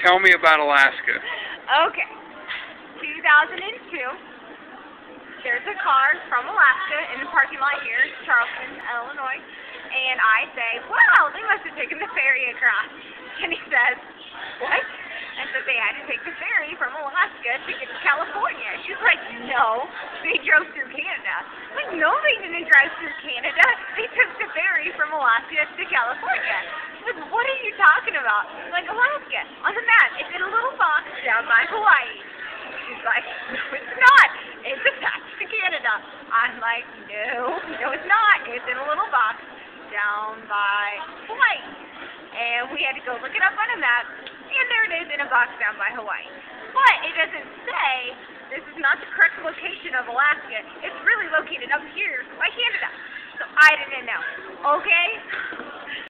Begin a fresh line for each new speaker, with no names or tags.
Tell me about Alaska.
Okay. 2002. There's a car from Alaska in the parking lot here, Charleston, Illinois. And I say, wow, they must have taken the ferry across. And he says, what? I said they had to take the ferry from Alaska to get to California. She's like, no, they drove through Canada. I'm like, no, they didn't drive through Canada. They took the ferry from Alaska to California. What are you talking about? Like, Alaska, on the map, it's in a little box down by Hawaii. She's like, no, it's not. It's attached to Canada. I'm like, no, no, it's not. It's in a little box down by Hawaii. And we had to go look it up on a map, and there it is in a box down by Hawaii. But it doesn't say this is not the correct location of Alaska. It's really located up here by Canada. So I didn't know. Okay?